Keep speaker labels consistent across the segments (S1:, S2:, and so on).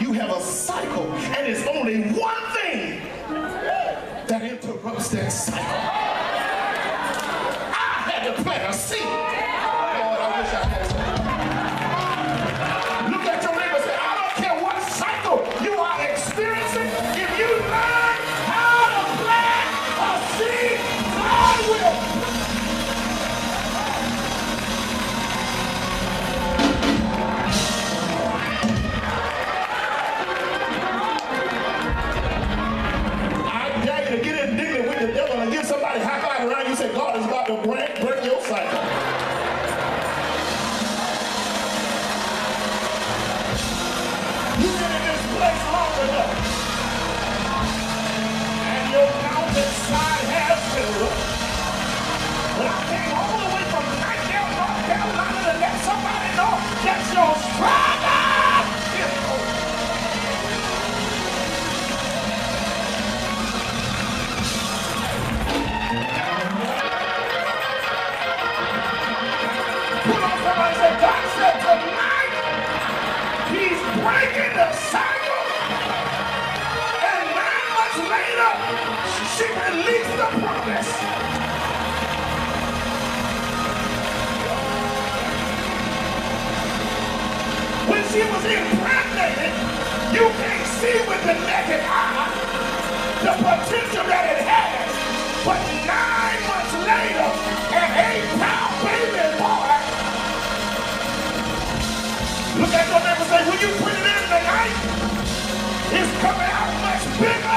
S1: you have a cycle, and it's only one thing that interrupts that cycle. I had to plant a seed. About to break, your cycle. You've been in this place long enough. And your mountainside has been rough. But I came all the way from Knightdale, North Carolina to let somebody know that your struggle she released the promise. When she was impregnated, you can't see with the naked eye the potential that it has. But nine months later, an eight-pound baby boy Look at your neighbor and say, when you put it in tonight, it's coming out much bigger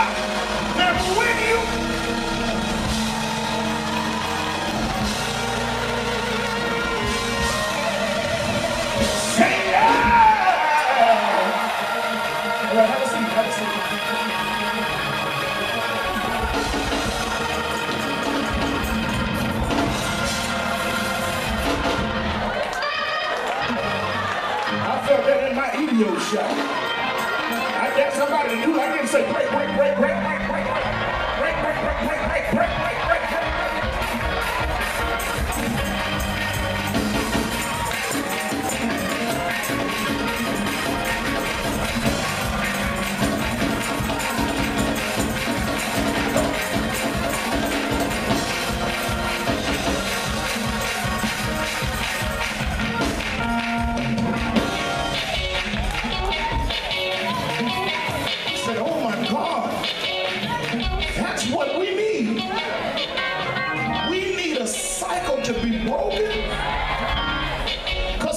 S1: I got somebody to do I this and say, break, break, break, break, break, break.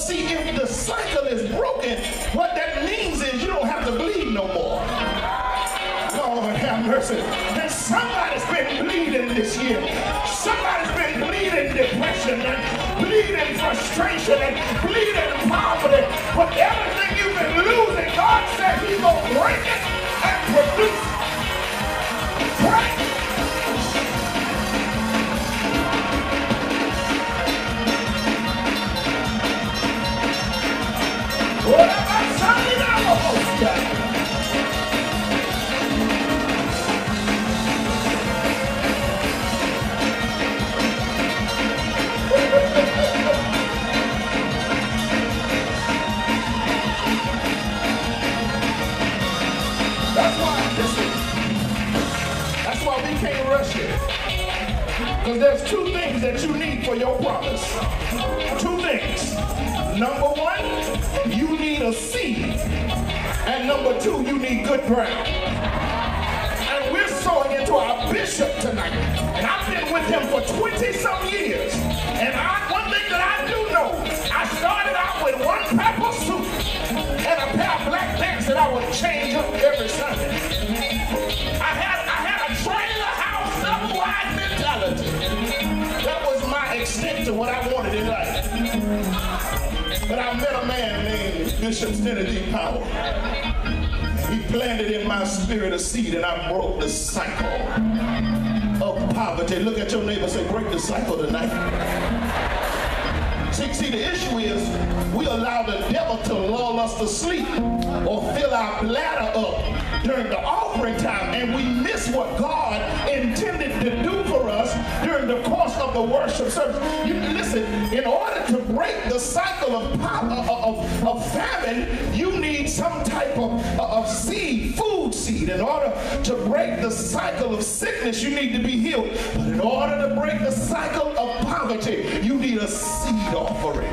S1: See, if the cycle is broken, what that means is you don't have to bleed no more. Lord have mercy. And somebody's been bleeding this year. Somebody's been bleeding depression and bleeding frustration and bleeding Because there's two things that you need for your promise. Two things. Number one, you need a seed. And number two, you need good ground. And we're sowing into our bishop tonight. And I've been with him for 20 some years. Extent to what I wanted in life. But I met a man named Bishop Kennedy Powell. He planted in my spirit a seed and I broke the cycle of poverty. Look at your neighbor say, break the cycle tonight. See, see, the issue is we allow the devil to lull us to sleep or fill our bladder up during the offering time, and we miss what God intended to do during the course of the worship service. You listen, in order to break the cycle of, of, uh, uh, of, of famine, you need some type of, uh, of seed, food seed. In order to break the cycle of sickness, you need to be healed. But in order to break the cycle of poverty, you need a seed offering.